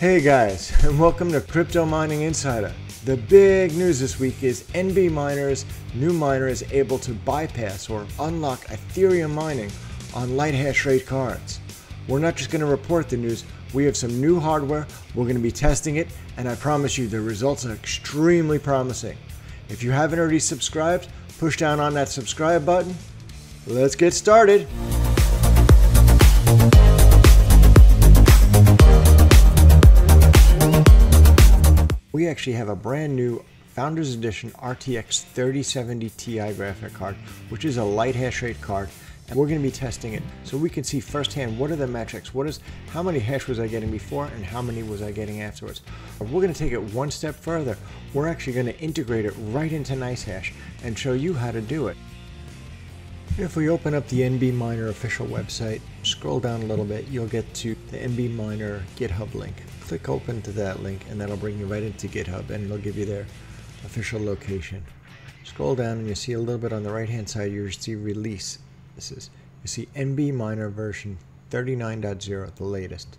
Hey guys, and welcome to Crypto Mining Insider. The big news this week is NB Miner's new miner is able to bypass or unlock Ethereum mining on light hash rate cards. We're not just going to report the news, we have some new hardware, we're going to be testing it, and I promise you the results are extremely promising. If you haven't already subscribed, push down on that subscribe button. Let's get started. We actually have a brand new Founders Edition RTX 3070 Ti graphic card, which is a light hash rate card and we're going to be testing it so we can see firsthand what are the metrics, what is, how many hash was I getting before and how many was I getting afterwards. We're going to take it one step further. We're actually going to integrate it right into NiceHash and show you how to do it. If we open up the NB Miner official website, scroll down a little bit, you'll get to the NB Miner GitHub link. Click open to that link and that'll bring you right into GitHub and it'll give you their official location. Scroll down and you see a little bit on the right hand side, you see release this is, you see NB Miner version 39.0, the latest.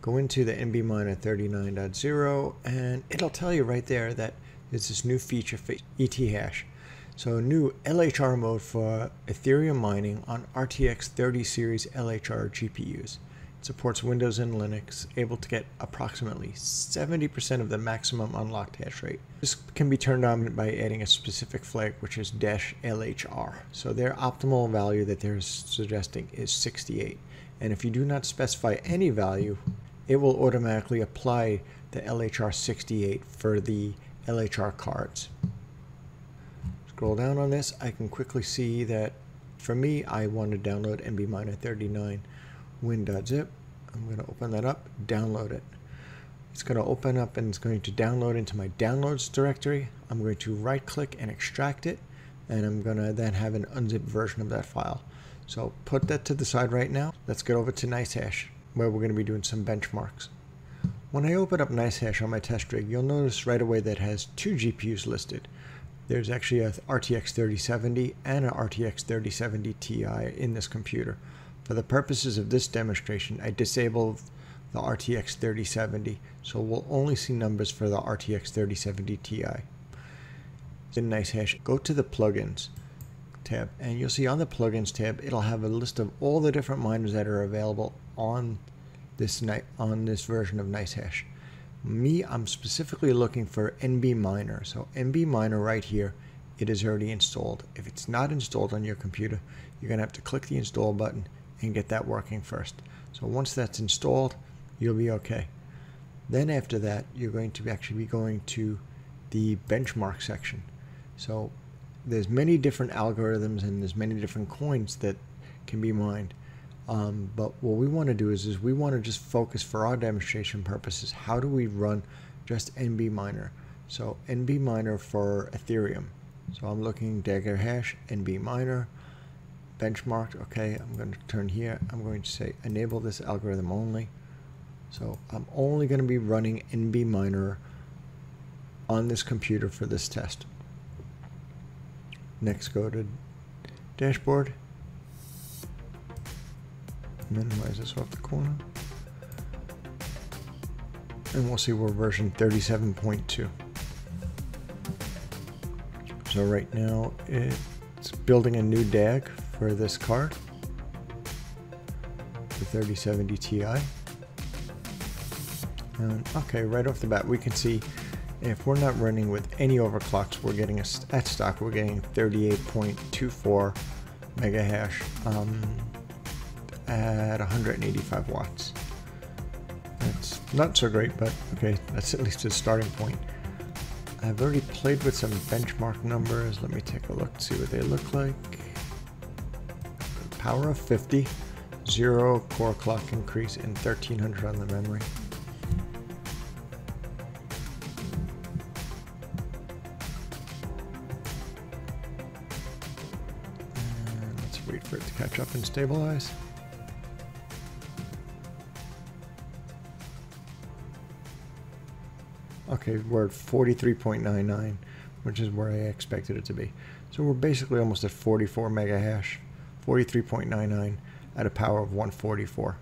Go into the NB Miner 39.0 and it'll tell you right there that there's this new feature for ETHash. So new LHR mode for Ethereum mining on RTX 30 series LHR GPUs supports Windows and Linux, able to get approximately 70% of the maximum unlocked hash rate. This can be turned on by adding a specific flag, which is dash LHR. So their optimal value that they're suggesting is 68. And if you do not specify any value, it will automatically apply the LHR 68 for the LHR cards. Scroll down on this, I can quickly see that for me, I want to download NB Miner 39 win.zip. I'm going to open that up, download it. It's going to open up and it's going to download into my downloads directory. I'm going to right click and extract it and I'm going to then have an unzipped version of that file. So put that to the side right now. Let's get over to NiceHash where we're going to be doing some benchmarks. When I open up NiceHash on my test rig, you'll notice right away that it has two GPUs listed. There's actually a RTX 3070 and an RTX 3070 Ti in this computer. For the purposes of this demonstration, I disabled the RTX 3070, so we'll only see numbers for the RTX 3070 Ti. It's a NiceHash. Go to the plugins tab, and you'll see on the plugins tab, it'll have a list of all the different miners that are available on this on this version of NiceHash. Me, I'm specifically looking for NB Miner. So NB Miner right here, it is already installed. If it's not installed on your computer, you're gonna have to click the install button and get that working first. So once that's installed, you'll be okay. Then after that, you're going to actually be going to the benchmark section. So there's many different algorithms and there's many different coins that can be mined. Um, but what we want to do is, is we want to just focus for our demonstration purposes. How do we run just NB miner? So NB miner for Ethereum. So I'm looking Dagger hash, NB miner benchmarked. Okay, I'm going to turn here. I'm going to say enable this algorithm only. So I'm only going to be running NB Miner on this computer for this test. Next, go to dashboard. Minimize this off the corner. And we'll see we're version 37.2. So right now it's building a new DAG for this card, the 3070 Ti. And okay, right off the bat, we can see if we're not running with any overclocks, we're getting a, at stock, we're getting 38.24 mega hash um, at 185 watts. That's not so great, but okay, that's at least a starting point. I've already played with some benchmark numbers. Let me take a look, see what they look like power of 50, 0 core clock increase, and 1300 on the memory. And let's wait for it to catch up and stabilize. Okay, we're at 43.99, which is where I expected it to be. So we're basically almost at 44 mega hash. 43.99 at a power of 144.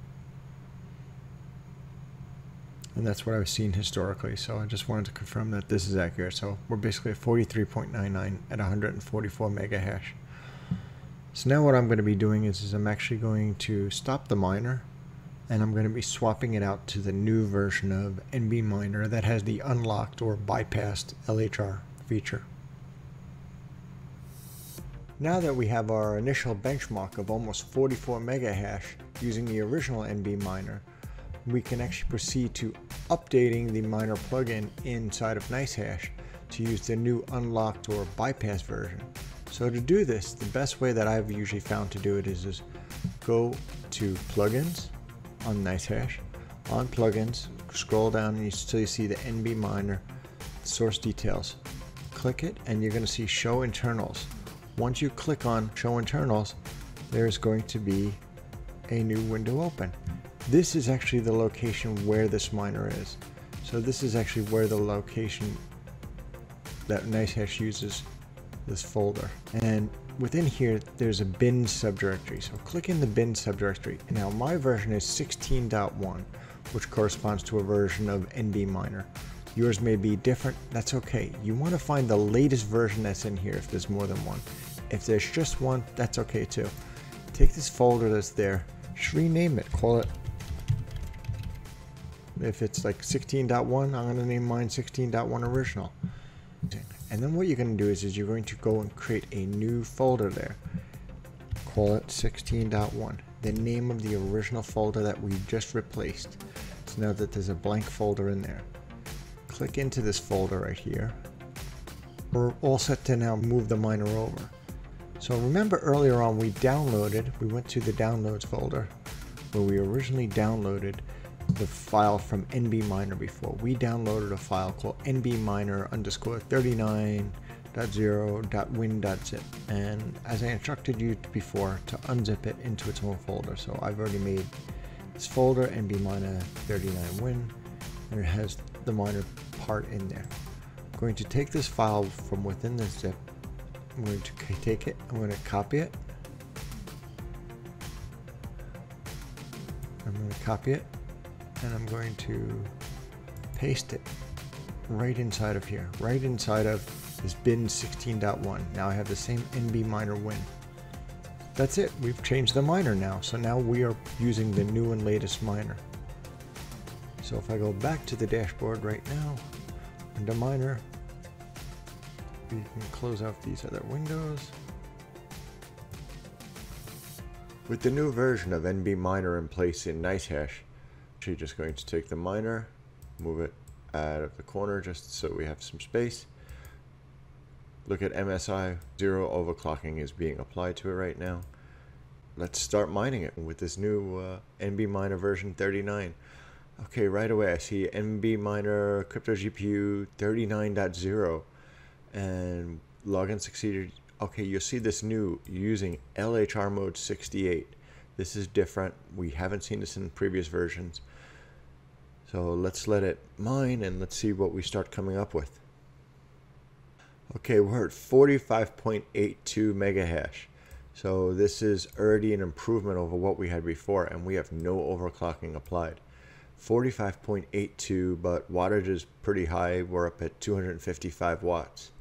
And that's what I've seen historically. So I just wanted to confirm that this is accurate. So we're basically at 43.99 at 144 mega hash. So now what I'm going to be doing is, is I'm actually going to stop the miner and I'm going to be swapping it out to the new version of NB Miner that has the unlocked or bypassed LHR feature. Now that we have our initial benchmark of almost 44 mega hash using the original NB miner, we can actually proceed to updating the miner plugin inside of NiceHash to use the new unlocked or bypass version. So to do this, the best way that I've usually found to do it is, is go to plugins on NiceHash, on plugins, scroll down until you see the NB miner source details. Click it and you're going to see show internals. Once you click on show internals, there's going to be a new window open. This is actually the location where this miner is. So this is actually where the location that NiceHash uses this folder. And within here, there's a bin subdirectory. So click in the bin subdirectory. Now my version is 16.1, which corresponds to a version of NB Miner. Yours may be different, that's okay. You want to find the latest version that's in here if there's more than one. If there's just one, that's okay too. Take this folder that's there, just rename it, call it, if it's like 16.1, I'm going to name mine 16.1 original. And then what you're going to do is, is you're going to go and create a new folder there. Call it 16.1, the name of the original folder that we just replaced. So now that there's a blank folder in there. Click into this folder right here. We're all set to now move the miner over. So remember earlier on we downloaded, we went to the downloads folder where we originally downloaded the file from NBMiner before. We downloaded a file called nbminer underscore 39.0.win.zip and as I instructed you before to unzip it into its own folder. So I've already made this folder nbminer 39win and it has the miner part in there. I'm going to take this file from within the zip I'm going to take it, I'm going to copy it. I'm going to copy it and I'm going to paste it right inside of here, right inside of this bin 16.1. Now I have the same NB miner win. That's it, we've changed the miner now. So now we are using the new and latest miner. So if I go back to the dashboard right now, under miner, we can close off these other windows. With the new version of NB Miner in place in NiceHash, we're just going to take the miner, move it out of the corner just so we have some space. Look at MSI, zero overclocking is being applied to it right now. Let's start mining it with this new uh, NB Miner version 39. Okay, right away I see NB Miner Crypto GPU 39.0 and login succeeded. Okay, you'll see this new using LHR mode 68. This is different. We haven't seen this in previous versions. So let's let it mine and let's see what we start coming up with. Okay, we're at 45.82 mega hash. So this is already an improvement over what we had before and we have no overclocking applied. 45.82 but wattage is pretty high. We're up at 255 watts.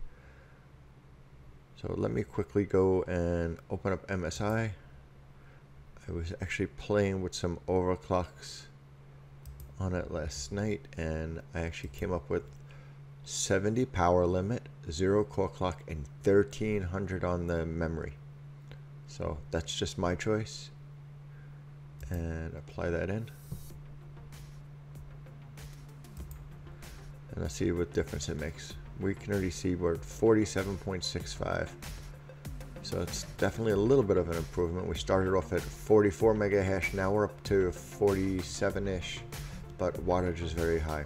So let me quickly go and open up MSI. I was actually playing with some overclocks on it last night and I actually came up with 70 power limit, 0 core clock, and 1300 on the memory. So that's just my choice. And apply that in. And let's see what difference it makes we can already see we're at 47.65. So it's definitely a little bit of an improvement. We started off at 44 mega hash, now we're up to 47-ish, but wattage is very high.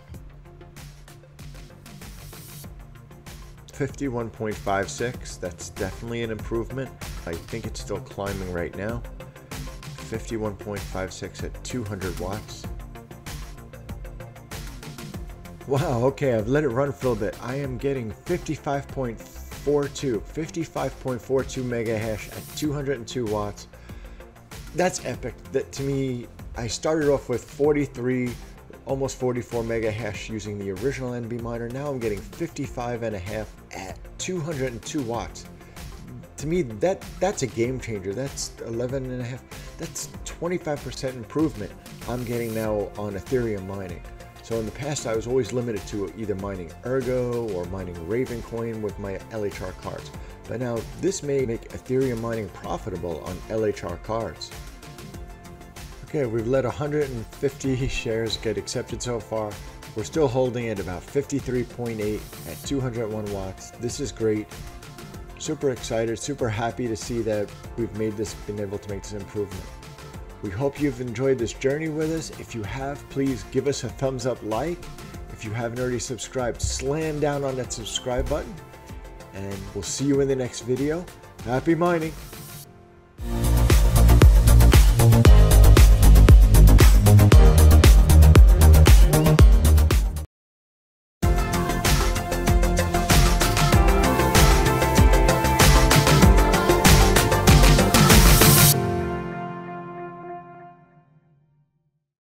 51.56, that's definitely an improvement. I think it's still climbing right now. 51.56 at 200 watts. Wow, okay, I've let it run for a little bit. I am getting 55.42, 55.42 mega hash at 202 watts. That's epic. That to me, I started off with 43 almost 44 mega hash using the original NB miner. Now I'm getting 55 and a half at 202 watts. To me, that that's a game changer. That's 11 and a half. That's 25% improvement I'm getting now on Ethereum mining. So in the past, I was always limited to either mining Ergo or mining Ravencoin with my LHR cards. But now this may make Ethereum mining profitable on LHR cards. Okay, we've let 150 shares get accepted so far. We're still holding at about 53.8 at 201 watts. This is great. Super excited, super happy to see that we've made this, been able to make this improvement. We hope you've enjoyed this journey with us. If you have, please give us a thumbs up like. If you haven't already subscribed, slam down on that subscribe button. And we'll see you in the next video. Happy mining!